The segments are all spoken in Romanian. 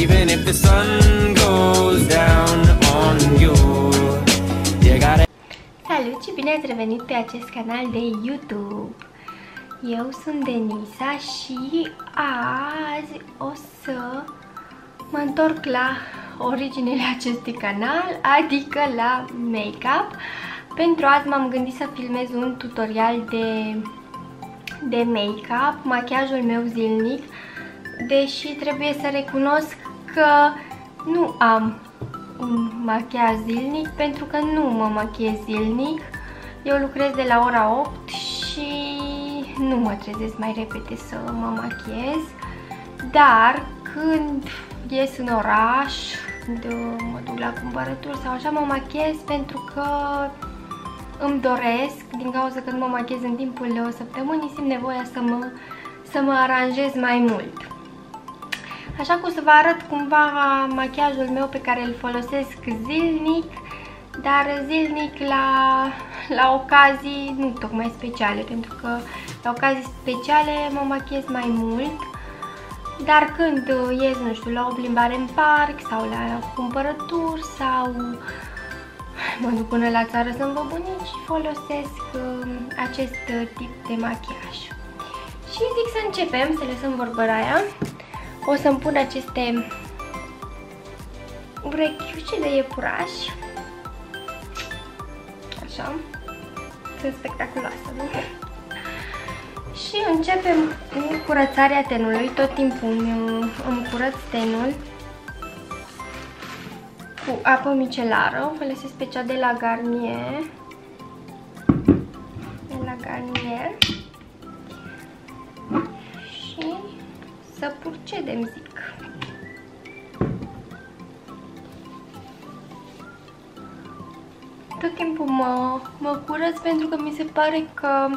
even if the sun goes down on you. You gotta. Salut și bine ați revenit pe acest canal de YouTube! Eu sunt Denisa și azi o să mă întorc la originele acestui canal, adică la make-up. Pentru azi m-am gândit să filmez un tutorial de, de make-up, machiajul meu zilnic, deși trebuie să recunosc că nu am un machiaj zilnic pentru că nu mă machiez zilnic. Eu lucrez de la ora 8 și nu mă trezesc mai repede să mă machiez. Dar când ies în oraș, de, mă duc la cumpărături sau așa, mă machiez pentru că îmi doresc, din cauza că nu mă machiez în timpul săptămânii, simt nevoia să mă, să mă aranjez mai mult. Așa că o să vă arăt cumva machiajul meu pe care îl folosesc zilnic, dar zilnic la, la ocazii nu tocmai speciale, pentru că la ocazii speciale mă machiez mai mult. Dar când ies, nu știu, la o plimbare în parc sau la cumpărături sau mă duc până la țară să-mi vă bunici, folosesc uh, acest tip de machiaj. Și zic să începem, să lăsăm vorbăraia. O să-mi pun aceste urechiuce de iepuraș. Așa. Sunt spectaculoasă, nu? Și începem cu curățarea tenului. Tot timpul îmi curăț tenul cu apă micelară. Folosesc pe cea de la Garnier. Să procedem, zic. Tot timpul mă, mă curăț pentru că mi se pare că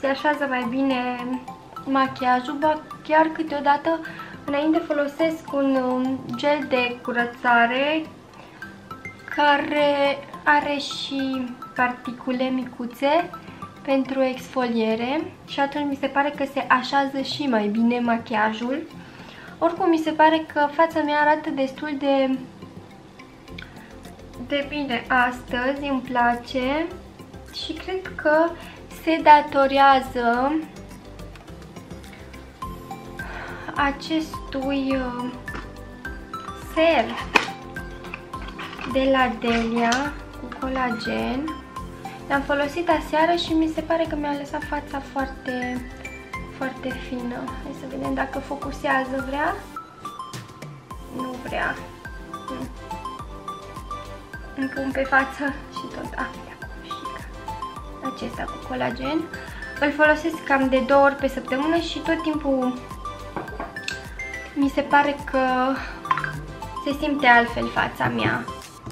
se așează mai bine machiajul, ba chiar câteodată înainte folosesc un um, gel de curățare care are și particule micuțe pentru exfoliere și atunci mi se pare că se așează și mai bine machiajul. Oricum mi se pare că fața mea arată destul de, de bine astăzi, îmi place și cred că se datorează acestui uh, ser de la Delia cu colagen. L-am folosit aseară și mi se pare că mi-a lăsat fața foarte, foarte fină. Hai să vedem dacă focusează, vrea? Nu vrea. Hm. Îmi pun pe față și tot astea cu Acesta cu colagen. Îl folosesc cam de două ori pe săptămână și tot timpul mi se pare că se simte altfel fața mea.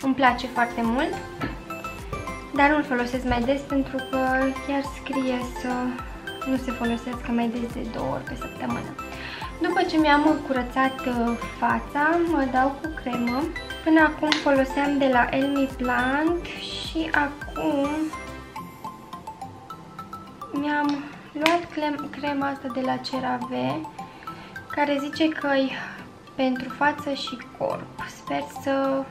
Îmi place foarte mult. Dar nu-l folosesc mai des pentru că chiar scrie să nu se folosească mai des de două ori pe săptămână. După ce mi-am curățat uh, fața, mă dau cu cremă. Până acum foloseam de la Elmi Plant și acum mi-am luat crema asta de la CeraVe care zice că e pentru față și corp. Sper să,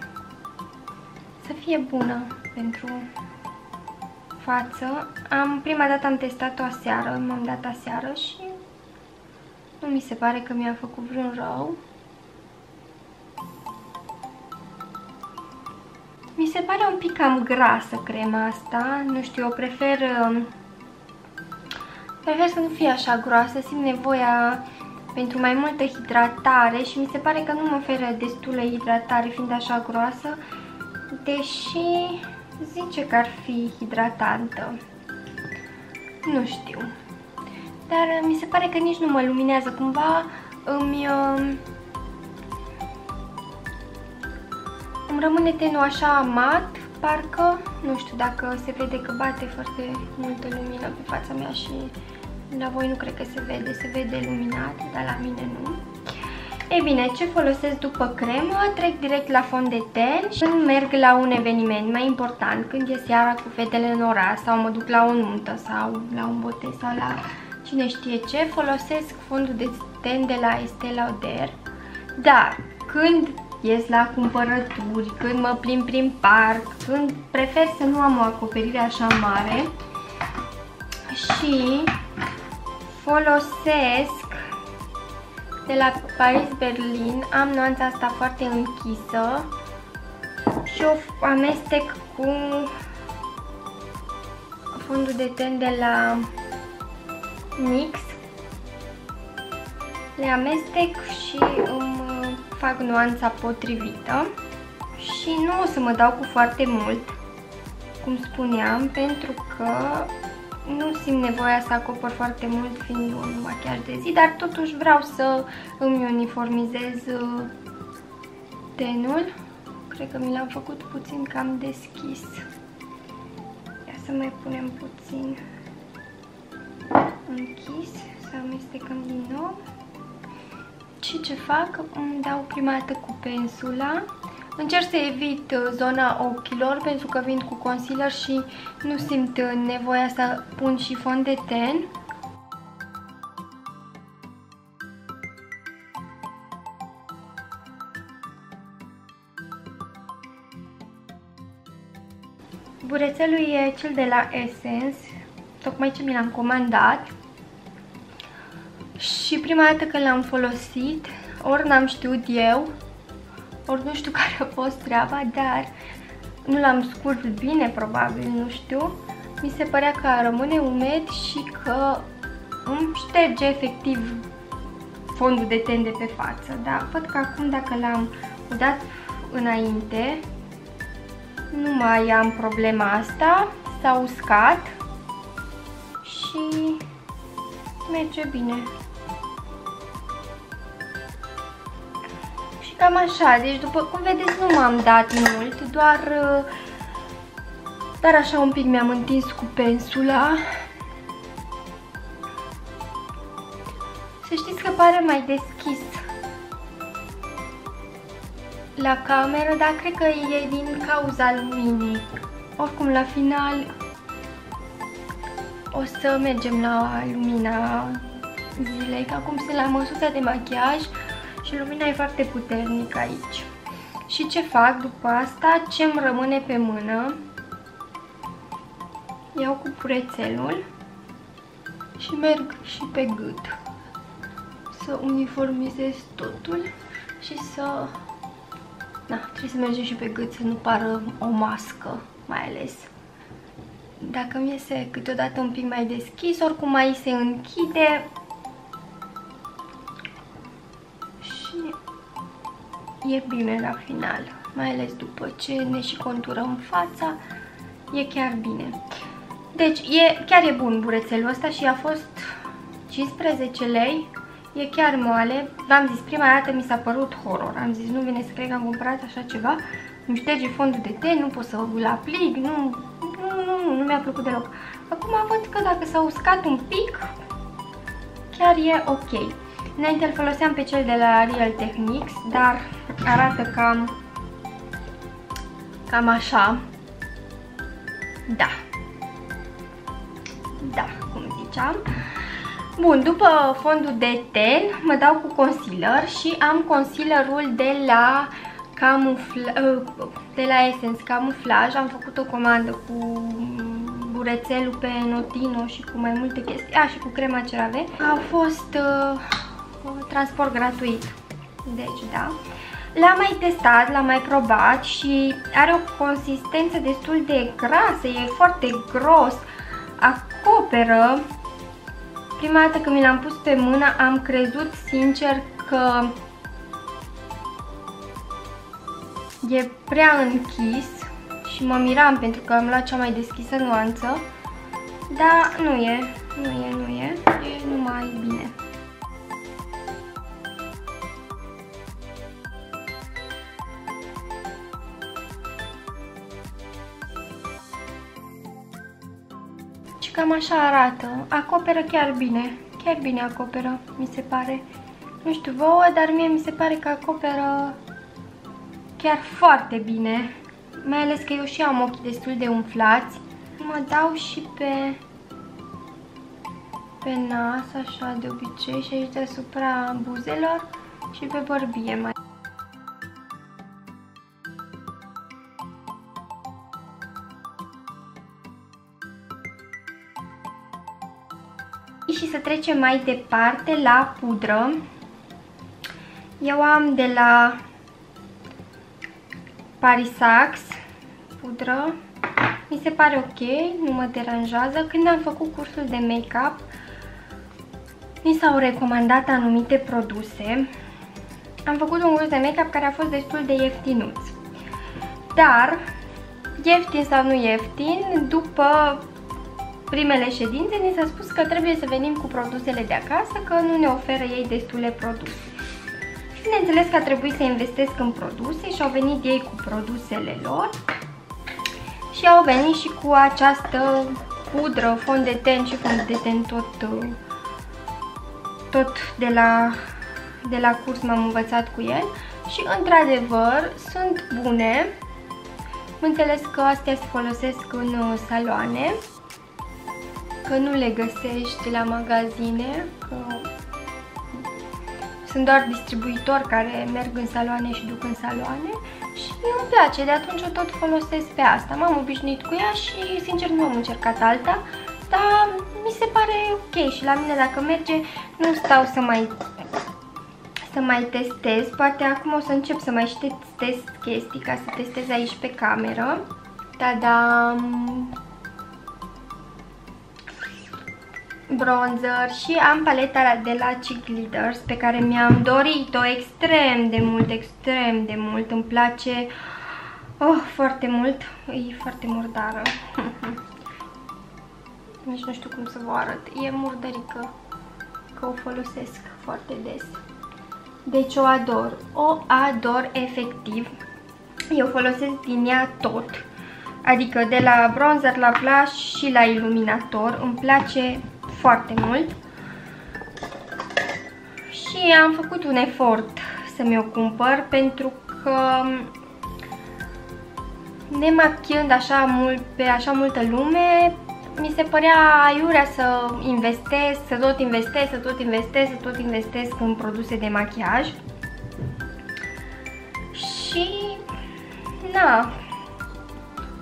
să fie bună pentru față. Am, prima dată am testat-o aseară, m-am dat aseară și nu mi se pare că mi-a făcut vreun rău. Mi se pare un pic cam grasă crema asta, nu știu, eu prefer, um, prefer să nu fie așa groasă, simt nevoia pentru mai multă hidratare și mi se pare că nu mă oferă destulă hidratare fiind așa groasă, deși zice că ar fi hidratantă. Nu știu. Dar uh, mi se pare că nici nu mă luminează. Cumva îmi, uh, îmi rămâne tenul așa mat, parcă, nu știu dacă se vede că bate foarte multă lumină pe fața mea și la voi nu cred că se vede, se vede luminat, dar la mine nu. Ei bine, ce folosesc după cremă? Trec direct la fond de ten și când merg la un eveniment mai important, când e seara cu fetele în oraș sau mă duc la o nuntă sau la un botez sau la cine știe ce, folosesc fondul de ten de la Estée Lauder. Dar când ies la cumpărături, când mă plimb prin parc, când prefer să nu am o acoperire așa mare și folosesc de la Paris Berlin, am nuanța asta foarte închisă și o amestec cu fundul de ten de la NYX. Le amestec și îmi fac nuanța potrivită și nu o să mă dau cu foarte mult, cum spuneam, pentru că nu simt nevoia să acopăr foarte mult fiind un machiaj de zi, dar totuși vreau să îmi uniformizez uh, tenul. Cred că mi l-am făcut puțin cam deschis. Ia să mai punem puțin închis, să amestecăm din nou. Și ce fac? Îmi dau prima dată cu pensula Încerc să evit uh, zona ochilor pentru că vin cu concealer și nu simt uh, nevoia să pun și fond de ten. Burețelul e cel de la Essence, tocmai ce mi l-am comandat. Și prima dată când l-am folosit, ori n-am știut eu, ori nu știu care a fost treaba, dar nu l-am scurs bine, probabil, nu știu. Mi se părea că rămâne umed și că îmi șterge efectiv fondul de ten de pe față, da? Văd că acum dacă l-am dat înainte, nu mai am problema asta, s-a uscat și merge bine. Cam așa, deci după cum vedeți nu m-am dat mult, doar, uh, doar așa un pic mi-am întins cu pensula. Să știți că pare mai deschis la cameră, dar cred că e din cauza luminii. Oricum, la final o să mergem la lumina zilei, că acum sunt la măsuța de machiaj și lumina e foarte puternică aici. Și ce fac după asta? Ce îmi rămâne pe mână? Iau cu purețelul și merg și pe gât. Să uniformizez totul și să... Da, trebuie să mergem și pe gât să nu pară o mască, mai ales. Dacă mi iese câteodată un pic mai deschis, oricum mai se închide, e bine la final, mai ales după ce ne și conturăm fața, e chiar bine. Deci, e, chiar e bun burețelul ăsta și a fost 15 lei, e chiar moale. V-am zis, prima dată mi s-a părut horror, am zis, nu vine să cred că am cumpărat așa ceva, îmi șterge fondul de ten, nu pot să îl aplic, nu, nu, nu, nu, nu mi-a plăcut deloc. Acum văd că dacă s-a uscat un pic, chiar e ok. Înainte îl foloseam pe cel de la Real Techniques, dar arată cam, cam așa. Da. Da, cum ziceam. Bun, după fondul de ten, mă dau cu concealer și am concealerul de la camufla de la Essence Camouflage. Am făcut o comandă cu burețelul pe Notino și cu mai multe chestii. A, și cu crema CeraVe. A fost uh, transport gratuit. Deci, da. L-am mai testat, l-am mai probat și are o consistență destul de grasă, e foarte gros, acoperă. Prima dată când mi l-am pus pe mână am crezut sincer că e prea închis și mă miram pentru că am luat cea mai deschisă nuanță, dar nu e, nu e, nu e, e numai bine. Și cam așa arată. Acoperă chiar bine. Chiar bine acoperă, mi se pare. Nu știu vouă, dar mie mi se pare că acoperă chiar foarte bine. Mai ales că eu și am ochii destul de umflați. Mă dau și pe, pe nas, așa de obicei, și aici deasupra buzelor și pe bărbie mai. Trecem mai departe la pudră. Eu am de la Parisax pudră. Mi se pare ok, nu mă deranjează. Când am făcut cursul de make-up, mi s-au recomandat anumite produse. Am făcut un curs de make-up care a fost destul de ieftinuț. Dar, ieftin sau nu ieftin, după primele ședințe ni s-a spus că trebuie să venim cu produsele de acasă, că nu ne oferă ei destule produse. Bineînțeles că a trebuit să investesc în produse și au venit ei cu produsele lor și au venit și cu această pudră, fond de ten și fond de ten tot, tot de la, de la curs m-am învățat cu el și într-adevăr sunt bune. Înțeles că astea se folosesc în uh, saloane, că nu le găsești la magazine, că sunt doar distribuitori care merg în saloane și duc în saloane și mie îmi place, de atunci o tot folosesc pe asta. M-am obișnuit cu ea și sincer nu am încercat alta, dar mi se pare ok și la mine dacă merge nu stau să mai să mai testez. Poate acum o să încep să mai și testez chestii ca să testez aici pe cameră. Da, da, bronzer și am paleta de la Cheek Glitters pe care mi-am dorit-o extrem de mult, extrem de mult. Îmi place oh, foarte mult. E foarte murdară. Nici nu știu cum să vă arăt. E murdărică că o folosesc foarte des. Deci o ador. O ador efectiv. Eu folosesc din ea tot. Adică de la bronzer la blush și la iluminator. Îmi place foarte mult. Și am făcut un efort să mi-o cumpăr pentru că nemachiând așa mult pe așa multă lume, mi se părea aiurea să investesc, să tot investesc, să tot investesc, să tot investesc în produse de machiaj. Și, na,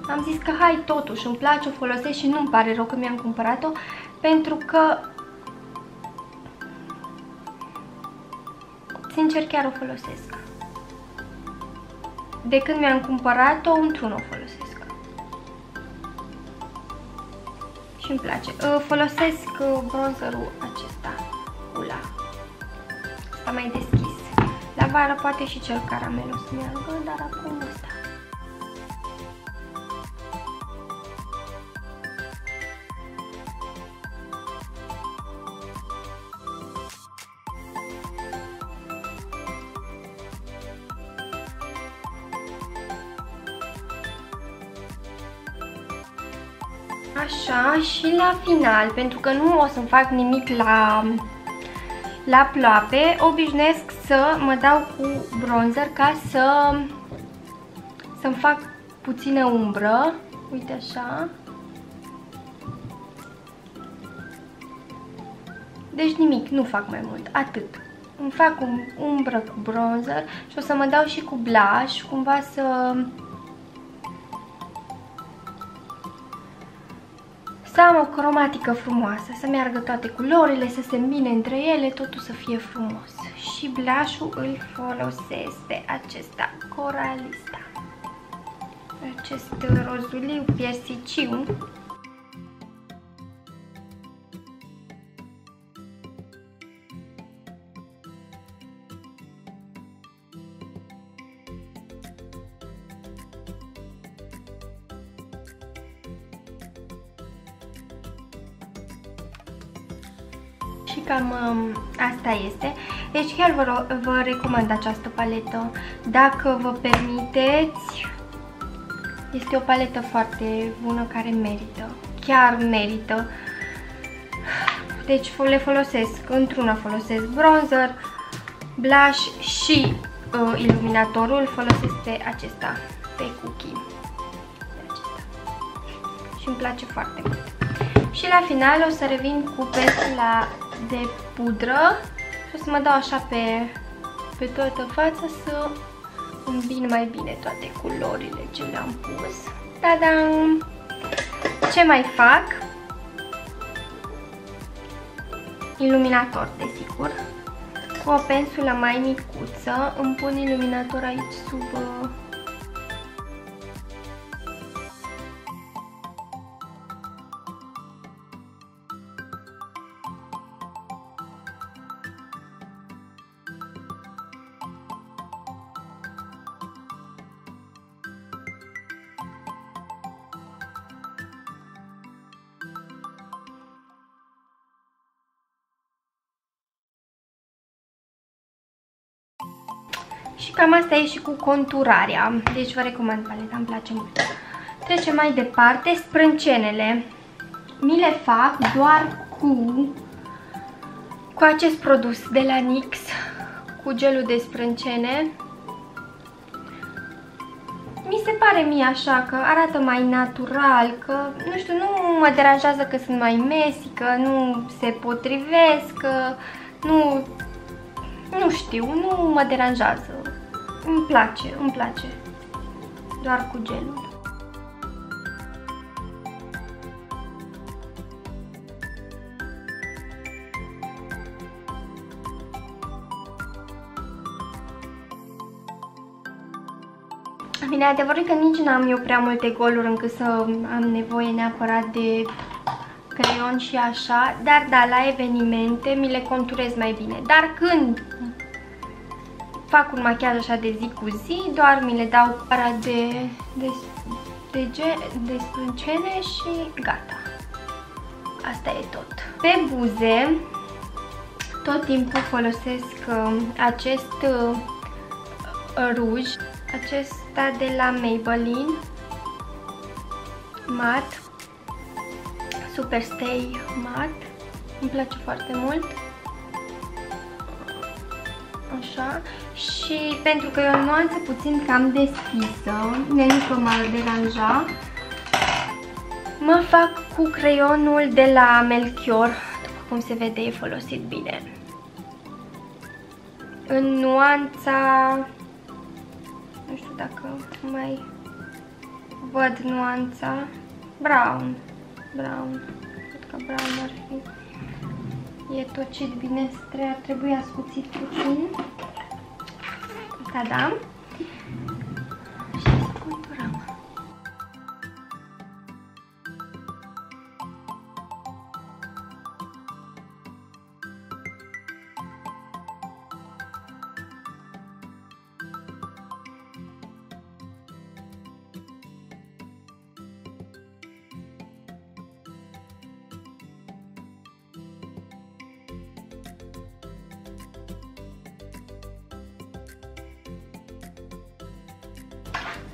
am zis că hai totuși, îmi place, o folosesc și nu-mi pare rău că mi-am cumpărat-o, pentru că sincer chiar o folosesc. De când mi-am cumpărat-o, într-un o folosesc. Și îmi place. Folosesc uh, bronzerul acesta, Ula. Asta mai deschis. La vară poate și cel caramel o să meargă, dar acum ăsta. Și la final, pentru că nu o să-mi fac nimic la, la ploape, obișnuiesc să mă dau cu bronzer ca să să-mi fac puțină umbră. Uite așa. Deci nimic, nu fac mai mult, atât. Îmi fac un umbră cu bronzer și o să mă dau și cu blush, cumva să Să am o cromatică frumoasă, să meargă toate culorile, să se îmbine între ele, totul să fie frumos. Și blush-ul îl folosesc pe acesta, Coralista. Acest rozuliu piersiciu Și cam um, asta este. Deci chiar vă, vă recomand această paletă. Dacă vă permiteți, este o paletă foarte bună care merită. Chiar merită. Deci le folosesc, într-una folosesc bronzer, blush și uh, iluminatorul. Folosesc pe acesta, pe cookie. Acesta. Și îmi place foarte mult. Și la final o să revin cu pensula de pudră și o să mă dau așa pe, pe toată fața să îmbin mai bine toate culorile ce le-am pus. Da-da! Ce mai fac? iluminator, desigur. Cu o pensulă mai micuță îmi pun iluminator aici sub Și cam asta e și cu conturarea. Deci vă recomand paleta, îmi place mult. Trecem mai departe. Sprâncenele. Mi le fac doar cu, cu acest produs de la NYX. Cu gelul de sprâncene. Mi se pare mie așa că arată mai natural, că, nu știu, nu mă deranjează că sunt mai mesi, că nu se potrivesc, că nu nu știu, nu mă deranjează. Îmi place, îmi place. Doar cu gelul. Bine, adevărul că nici n-am eu prea multe goluri încât să am nevoie neapărat de creion și așa, dar da, la evenimente mi le conturez mai bine. Dar când fac un machiaj așa de zi cu zi, doar mi le dau para de, de, de, de, de sprâncene și gata. Asta e tot. Pe buze, tot timpul folosesc uh, acest uh, ruj, acesta de la Maybelline, mat, Superstay mat, îmi place foarte mult așa, și pentru că e o nuanță puțin cam deschisă, nenică m-ar deranja, mă fac cu creionul de la Melchior, după cum se vede e folosit bine. În nuanța, nu știu dacă mai văd nuanța, brown, brown, cred că brown ar fi. E tocit bine, ar trebui ascuțit puțin. Da,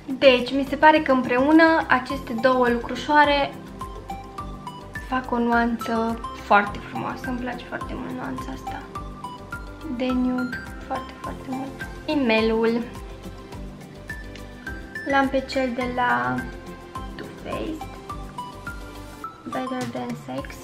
Deci, mi se pare că împreună aceste două lucrușoare fac o nuanță foarte frumoasă. Îmi place foarte mult nuanța asta de nude. Foarte, foarte mult. Imelul. L-am pe cel de la Too Faced. Better Than Sex.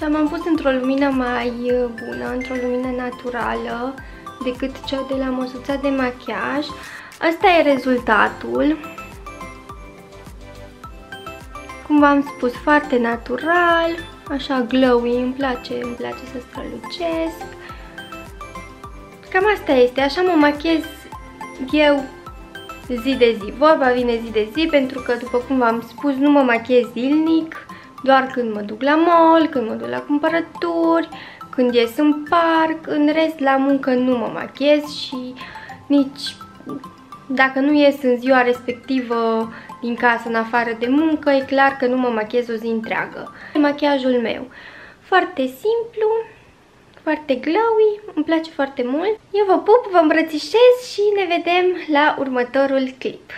Și am pus într-o lumină mai uh, bună, într-o lumină naturală decât cea de la măsuța de machiaj. Asta e rezultatul. Cum v-am spus, foarte natural, așa glowy, îmi place, îmi place să strălucesc. Cam asta este, așa mă machez eu zi de zi. Vorba vine zi de zi pentru că, după cum v-am spus, nu mă machez zilnic doar când mă duc la mall, când mă duc la cumpărături, când ies în parc, în rest la muncă nu mă machez și nici dacă nu ies în ziua respectivă din casă în afară de muncă, e clar că nu mă machez o zi întreagă. Machiajul meu. Foarte simplu, foarte glowy, îmi place foarte mult. Eu vă pup, vă îmbrățișez și ne vedem la următorul clip.